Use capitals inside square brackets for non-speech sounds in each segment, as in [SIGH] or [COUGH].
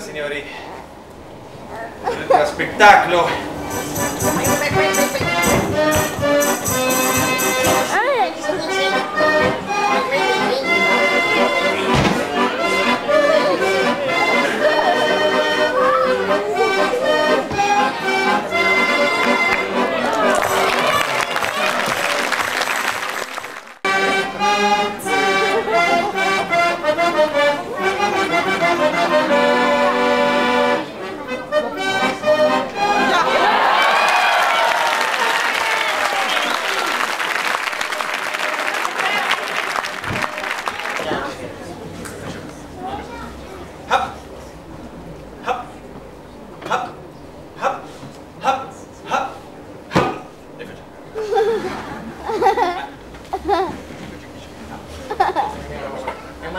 señores, el signori,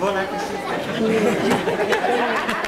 Vou lá com [LAUGHS]